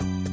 you